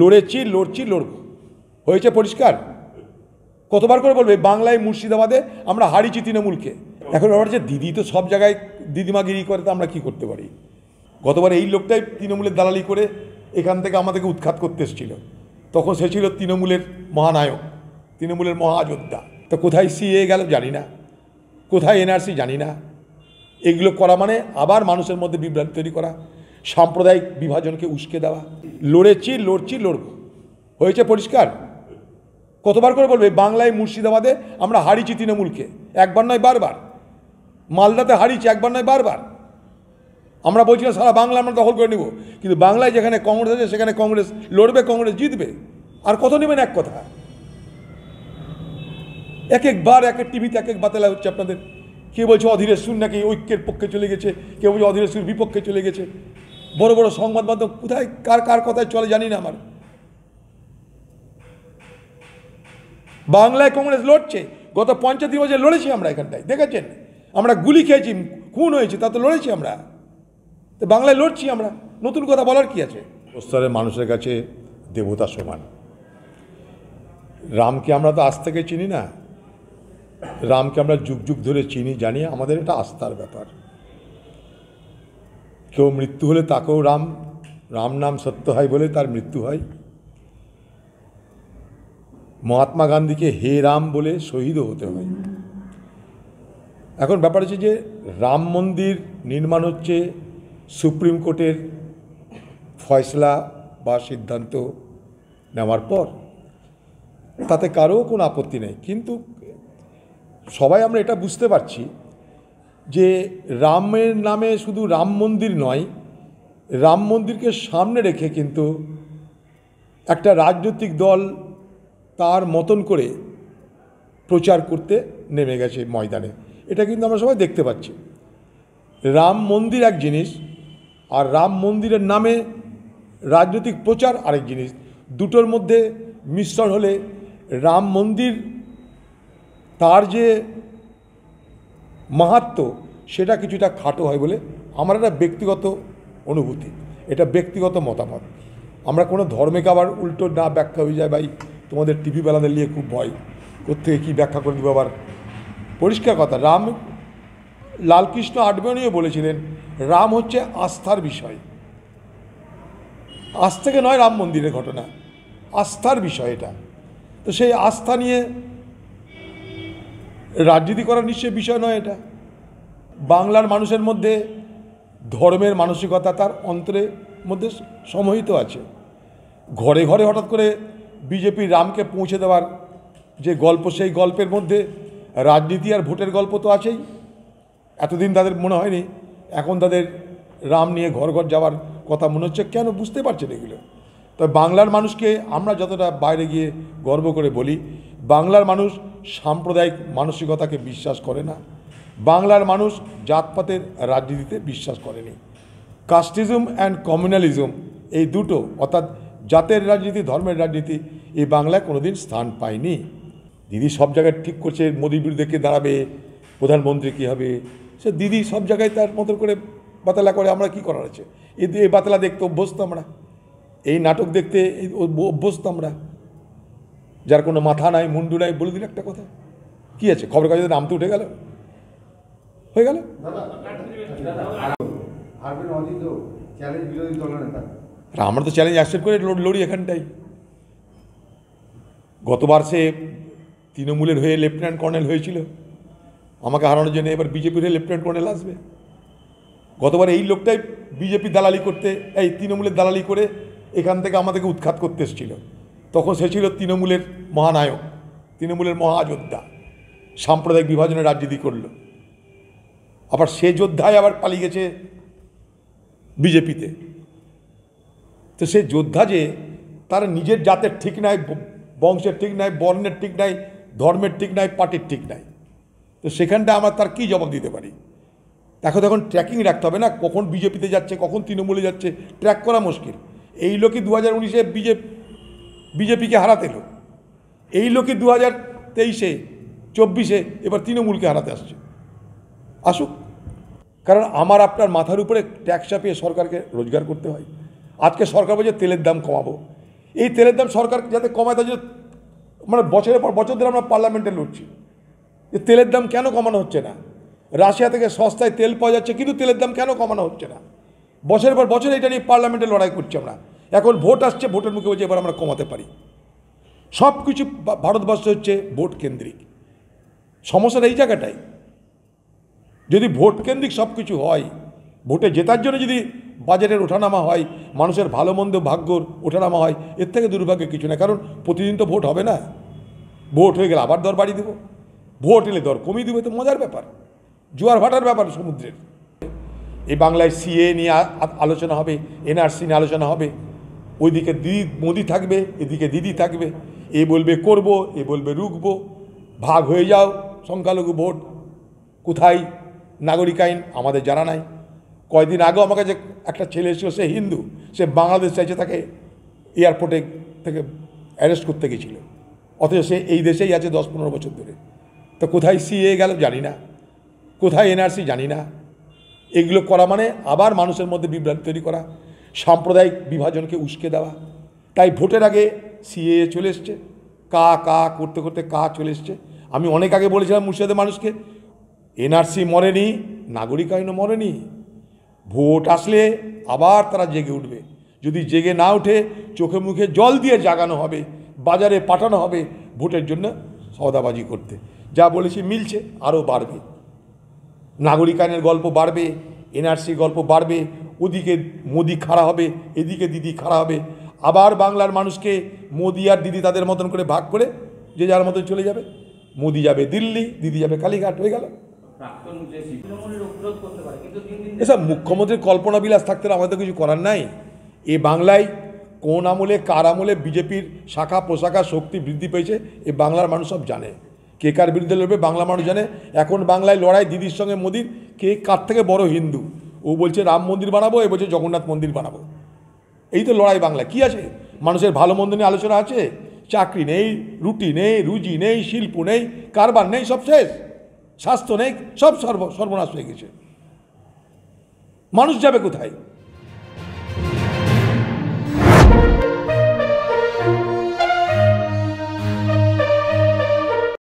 লড়েছি, লড়ছি, লড়ব। হয়েছে পরিষ্কার? কতবার করে বলবে, বাংলায় মুর্শিদাবাদে আমরা হারিয়েছি তৃণমূলকে। এখন ব্যাপার হচ্ছে, দিদি তো সব জায়গায় দিদিমাগিরি করে, তো আমরা কি করতে পারি? গতবার এই লোকটাই তৃণমূলের দালালি করে এখান থেকে আমাদেরকে উৎখাত করতে এসেছিল। তখন সে ছিল তৃণমূলের মহানায়ক, তৃণমূলের মহাযোদ্ধা। তো কোথায় সিএ গেল জানি না, কোথায় এনআরসি জানি না। এগুলো করা মানে আবার মানুষের মধ্যে বিভ্রান্তি তৈরি করা, সাম্প্রদায়িক বিভাজনকে উস্কে দেওয়া। লড়েছি, লড়ছি, লড়ব। হয়েছে পরিষ্কার? কতবার করে বলবে, বাংলায় মুর্শিদাবাদে আমরা হারিয়েছি তৃণমূলকে। একবার নয়, বারবার। মালদাতে হারিয়েছি, একবার নয়, বারবার। আমরা বলছিলাম, সারা বাংলা আমরা দখল করে নেব। কিন্তু বাংলায় যেখানে কংগ্রেস আছে, সেখানে কংগ্রেস লড়বে, কংগ্রেস জিতবে। আর কত নেবেন এক কথা? এক একবার এক এক টিভিতে এক এক বাতালা হচ্ছে আপনাদের। কে বলছে অধীরের সুর নাকি ঐক্যের পক্ষে চলে গেছে? কেউ বলছে অধীরের সুর বিপক্ষে চলে গেছে? বড় বড় সংবাদ মাধ্যম কোথায়, কার কার কথায় চলে জানি না আমার। বাংলায় কংগ্রেস লড়ছে, গত পঞ্চায়েত বছর লড়েছি আমরা এখানটায়, দেখেছেন? আমরা গুলি খেয়েছি, খুন হয়েছে, তা তো লড়েছি আমরা। তো বাংলায় লড়ছি আমরা, নতুন কথা বলার কি আছে? স্তরের মানুষের কাছে দেবতা সমান। রামকে আমরা তো আজ থেকে চিনি না। রামকে আমরা যুগ যুগ ধরে চিনি, জানি, আমাদের এটা আস্থার ব্যাপার। কেউ মৃত্যু হলে তাকেও রাম রাম নাম সত্য হয় বলে তার মৃত্যু হয়। মহাত্মা গান্ধীকে হে রাম বলে শহীদও হতে হয়। এখন ব্যাপার হচ্ছে যে রাম মন্দির নির্মাণ হচ্ছে সুপ্রিম কোর্টের ফয়সলা বা সিদ্ধান্ত নেওয়ার পর। তাতে কারও কোনো আপত্তি নেই। কিন্তু সবাই আমরা এটা বুঝতে পারছি যে রামের নামে শুধু রাম মন্দির নয়, রাম মন্দিরকে সামনে রেখে কিন্তু একটা রাজনৈতিক দল তার মতন করে প্রচার করতে নেমে গেছে ময়দানে। এটা কিন্তু আমরা সবাই দেখতে পাচ্ছি। রাম মন্দির এক জিনিস আর রাম মন্দিরের নামে রাজনৈতিক প্রচার আরেক জিনিস। দুটোর মধ্যে মিশ্রণ হলে রাম মন্দির তার যে মাহাত্ম, সেটা কিছুটা খাটো হয় বলে আমার একটা ব্যক্তিগত অনুভূতি, এটা ব্যক্তিগত মতামত। আমরা কোনো ধর্মকে আবার উল্টো না ব্যাখ্যা হয়ে যায়, ভাই, তোমাদের টিভি বেলাদের নিয়ে খুব ভয়। কোথেকে কী ব্যাখ্যা করে দিব আবার? পরিষ্কার কথা, রাম, লালকৃষ্ণ আডবাণীও বলেছিলেন, রাম হচ্ছে আস্থার বিষয়। আজ থেকে নয়, রাম মন্দিরের ঘটনা। আস্থার বিষয় এটা। তো সেই আস্থা নিয়ে রাজনীতি করার নিশ্চয়ই বিষয় নয় এটা। বাংলার মানুষের মধ্যে ধর্মের মানসিকতা তার অন্তরের মধ্যে সমহিত আছে। ঘরে ঘরে হঠাৎ করে বিজেপি রামকে পৌঁছে দেওয়ার যে গল্প, সেই গল্পের মধ্যে রাজনীতি আর ভোটের গল্প তো আছেই। এতদিন তাদের মনে হয়নি, এখন তাদের রাম নিয়ে ঘর ঘর যাওয়ার কথা মনে হচ্ছে। কেন? বুঝতে পারছেন এগুলো। তবে বাংলার মানুষকে আমরা যতটা বাইরে গিয়ে গর্ব করে বলি, বাংলার মানুষ সাম্প্রদায়িক মানসিকতাকে বিশ্বাস করে না। বাংলার মানুষ জাতপাতের রাজনীতিতে বিশ্বাস করেনি। কাস্টিজম অ্যান্ড কমিউনালিজম এই দুটো, অর্থাৎ জাতের রাজনীতি, ধর্মের রাজনীতি এই বাংলায় কোনোদিন স্থান পায়নি। দিদি সব জায়গায় ঠিক করছে, মোদীর বিরুদ্ধে কে দাঁড়াবে, প্রধানমন্ত্রী কী হবে, সে দিদি সব জায়গায় তার মতো করে বাতালা করে, আমরা কি করার আছে? এই বাতালা দেখতে অভ্যস্ত আমরা। এই নাটক দেখতে অভ্যস্ত আমরা। যার কোনো মাথা নাই মুন্ডু নাই বলে দিল একটা কথা। কি আছে? খবর কাগজে নাম তো উঠে গেল। হয়ে গেল? আর আমরা তো চ্যালেঞ্জ অ্যাকসেপ্ট করে লড়- লড়ি এখানটাই। গতবার সে তৃণমূলের হয়ে লেফটেন্যান্ট কর্নেল হয়েছিল। আমাকে হারানোর জন্য এবার বিজেপির হয়ে লেফটেন্যান্ট কর্নেল আসবে। গতবার এই লোকটাই বিজেপি দালালি করতে এই তৃণমূলের দালালি করে এখান থেকে আমাদেরকে উৎখাত করতে এসেছিল। তখন সে ছিল তৃণমূলের মহানায়ক, তৃণমূলের মহাযোদ্ধা। সাম্প্রদায়িক বিভাজনের রাজনীতি করল। আবার সে যোদ্ধায় আবার পালিয়ে গেছে বিজেপিতে। তো সে যোদ্ধা যে, তার নিজের জাতের ঠিক নাই বংশের ঠিক নাই, বর্ণের ঠিক নাই, ধর্মের ঠিক নাই, পার্টির ঠিক নাই। তো সেখানটা আমরা তার কী জবাব দিতে পারি? তাকে তখন ট্র্যাকিং রাখতে হবে না, কখন বিজেপিতে যাচ্ছে, কখন তৃণমূলে যাচ্ছে ট্র্যাক করা মুশকিল। এই লোকই দু হাজার উনিশে বিজেপি বিজেপিকে হারাতে এলো। এই লোকই দু হাজার তেইশে, চব্বিশে এবার তৃণমূলকে হারাতে আসছে। আসুক। কারণ আমার আপনার মাথার উপরে ট্যাক্স চাপিয়ে সরকারকে রোজগার করতে হয়। আজকে সরকার বলছে তেলের দাম কমাবো। এই তেলের দাম সরকার যাতে কমায়, তার মানে বছরের পর বছর ধরে আমরা পার্লামেন্টে লড়ছি। যে তেলের দাম কেন কমানো হচ্ছে না? রাশিয়া থেকে সস্তায় তেল পাওয়া যাচ্ছে, কিন্তু তেলের দাম কেন কমানো হচ্ছে না? বছরের পর বছর এটা নিয়ে পার্লামেন্টে লড়াই করছি আমরা। এখন ভোট আসছে, ভোটের মুখে বলছে, এবার আমরা কমাতে পারি। সব কিছু ভারতবর্ষ হচ্ছে ভোট কেন্দ্রিক। সমস্যাটা এই জায়গাটাই। যদি ভোট কেন্দ্রিক সব কিছু হয়, ভোটে জেতার জন্য যদি বাজেটের ওঠানামা হয়, মানুষের ভালো মন্দ ভাগ্যর ওঠানামা হয়, এর থেকে দুর্ভাগ্য কিছু না, কারণ প্রতিদিন তো ভোট হবে না। ভোট হয়ে গেলে আবার দর বাড়িয়ে দেবো। ভোট এলে দর কমিয়ে দেবো তো মজার ব্যাপার। জোয়ার ভাটার ব্যাপার সমুদ্রের। এই বাংলায় সিএ নিয়ে আলোচনা হবে, এনআরসি নিয়ে আলোচনা হবে। ওইদিকে দিদি মোদি থাকবে, এদিকে দিদি থাকবে। এ বলবে করব, এ বলবে রুখবো। ভাগ হয়ে যাও, সংখ্যালঘু ভোট। কোথায়? নাগরিক আইন আমাদের জানা নাই। কয়দিন আগেও আমার কাছে একটা ছেলে এসেছিল, সে হিন্দু, সে বাংলাদেশ চাইছে তাকে এয়ারপোর্টে থেকে অ্যারেস্ট করতে গেছিল। অথচ সে এই দেশেই আছে দশ পনেরো বছর ধরে। তো কোথায় সিএ গেল জানি না। কোথায় এনআরসি জানি না। এগুলো করা মানে আবার মানুষের মধ্যে বিভ্রান্তি তৈরি করা। সাম্প্রদায়িক বিভাজনকে উস্কে দেওয়া। তাই ভোটের আগে সিএ চলে এসছে। কা কা করতে করতে কা চলে এসছে। আমি অনেক আগে বলেছিলাম মুর্শিদাবাদের মানুষকে, এনআরসি মরেনি নাগরিক আইনও মরেনি। ভোট আসলে আবার তারা জেগে উঠবে। যদি জেগে না উঠে চোখে মুখে জল দিয়ে জাগানো হবে, বাজারে পাঠানো হবে ভোটের জন্য সওদাবাজি করতে। যা বলেছি মিলছে, আরও বাড়বে। নাগরিক আইনের গল্প বাড়বে এনআরসি গল্প বাড়বে ওদিকে মোদি খাড়া হবে এদিকে দিদি খাড়া হবে। আবার বাংলার মানুষকে মোদি আর দিদি তাদের মতন করে ভাগ করে যে যার মতন চলে যাবে। মোদি যাবে দিল্লি দিদি যাবে কালীঘাট হয়ে গেল। এসব মুখ্যমন্ত্রীর কল্পনা বিলাস থাকতে আমাদের কিছু করার নাই। এ বাংলায় কোন আমলে কার আমলে বিজেপির শাখা প্রশাখা শক্তি বৃদ্ধি পেয়েছে এ বাংলার মানুষ সব জানে। কে কার বিরুদ্ধে লড়বে বাংলা মানুষ জানে। এখন বাংলায় লড়াই দিদির সঙ্গে মোদির কে কার থেকে বড় হিন্দু? ও বলছে, রাম মন্দির বানাবো? এ বলছে, জগন্নাথ মন্দির বানাবো। এই তো লড়াই বাংলা। কি আছে? মানুষের ভালো মন্দ নিয়ে আলোচনা আছে? চাকরি নেই, রুটি নেই, রুজি নেই, শিল্প নেই, কারবার নেই, সব শেষ। স্বাস্থ্য নেই, সব সর্ব, সর্বনাশ হয়ে গেছে। মানুষ যাবে কোথায়?